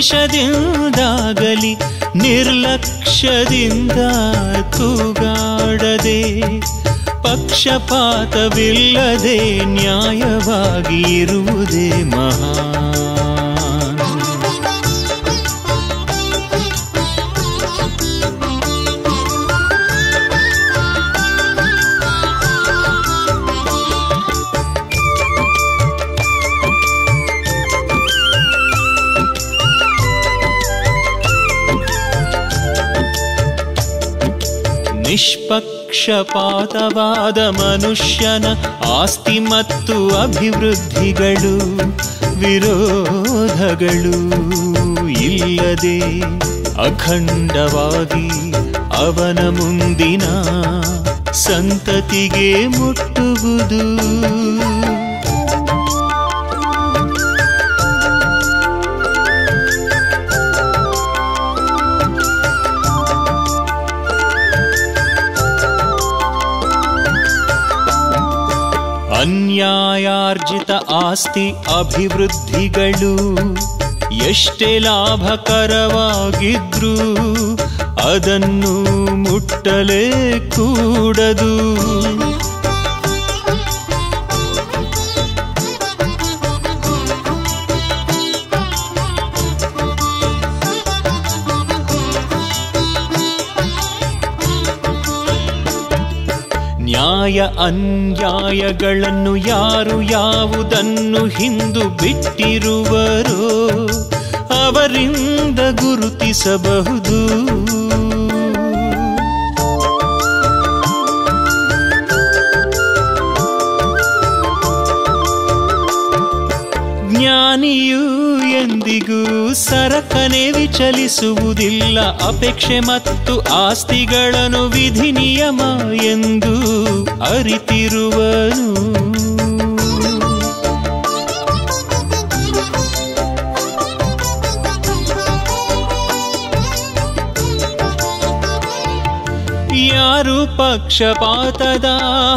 ದ್ವೇಷದಿಂದಾಗಲಿ ನಿರ್ಲಕ್ಷ್ಯದಿಂದ ತೂಗಾಡದೆ ಪಕ್ಷಪಾತವಿಲ್ಲದೆ ನ್ಯಾಯವಾಗಿ ಇರುವುದೇ ಮಹಾನ್ ನಿಷ್ಪಕ್ಷಪಾತವಾದ ಮನುಷ್ಯನ ಆಸ್ತಿ ಮತ್ತು ಅಭಿವೃದ್ಧಿಗಳು ವಿರೋಧಗಳು ಇಲ್ಲದೆ ಅಖಂಡವಾಗಿ ಅವನ ಮುಂದಿನ ಸಂತತಿಗೆ ಮುಟ್ಟುವುದು. ಅನ್ಯಾಯಾರ್ಜಿತ ಆಸ್ತಿ ಅಭಿವೃದ್ಧಿಗಳು ಎಷ್ಟೇ ಲಾಭಕರವಾಗಿದ್ರೂ ಅದನ್ನು ಮುಟ್ಟಲೇ ಕೂಡದು. ನ್ಯಾಯ ಅನ್ಯಾಯಗಳನ್ನು ಯಾರು ಯಾವುದನ್ನು ಹಿಂದು ಬಿಟ್ಟಿರುವರೋ ಅವರಿಂದ ಗುರುತಿಸಬಹುದು. ಸರಕನೆ ವಿಚಲಿಸುವುದಿಲ್ಲ. ಅಪೇಕ್ಷೆ ಮತ್ತು ಆಸ್ತಿಗಳನ್ನು ವಿಧಿ ನಿಯಮ ಎಂದು ಅರಿತಿರುವನು. ಯಾರು ಪಕ್ಷಪಾತದ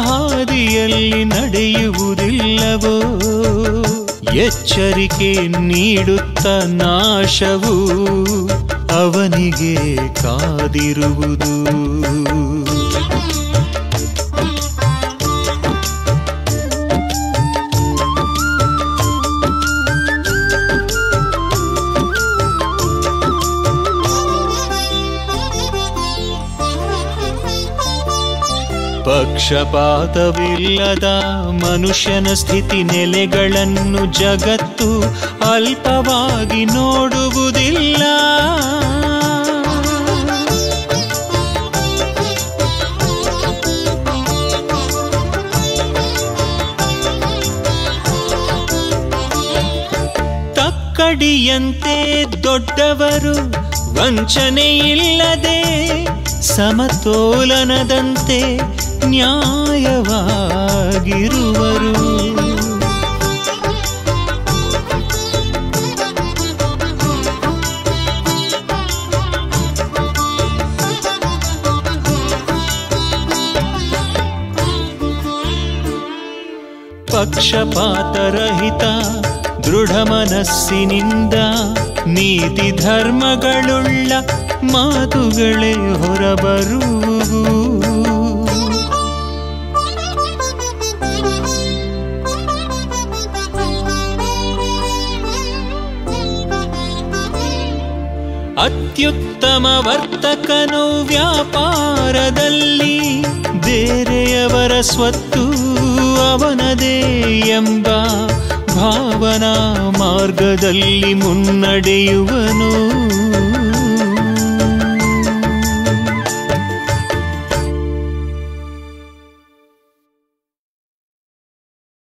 ಹಾದಿಯಲ್ಲಿ ನಡೆಯುವುದಿಲ್ಲವೋ? ಎಚ್ಚರಿಕೆ ನೀಡುತ್ತ ನಾಶವು ಅವನಿಗೆ ಕಾದಿರುವುದು. ಪಕ್ಷಪಾತವಿಲ್ಲದ ಮನುಷ್ಯನ ಸ್ಥಿತಿ ನೆಲೆಗಳನ್ನು ಜಗತ್ತು ಅಲ್ಪವಾಗಿ ನೋಡುವುದಿಲ್ಲ. ತಕ್ಕಡಿಯಂತೆ ದೊಡ್ಡವರು ವಂಚನೆಯಿಲ್ಲದೆ ಸಮತೋಲನದಂತೆ ನ್ಯಾಯವಾಗಿರುವರು. ಪಕ್ಷಪಾತರಹಿತ ದೃಢ ಮನಸ್ಸಿನಿಂದ ನೀತಿ ಧರ್ಮಗಳುಳ್ಳ ಮಾತುಗಳೇ ಹೊರಬರುವು ಅತ್ಯುತ್ತಮ ವರ್ತಕನು ವ್ಯಾಪಾರದಲ್ಲಿ ಬೇರೆಯವರ ಸ್ವತ್ತು ಅವನದೇ ಎಂಬ ಭಾವನಾ ಮಾರ್ಗದಲ್ಲಿ ಮುನ್ನಡೆಯುವನು.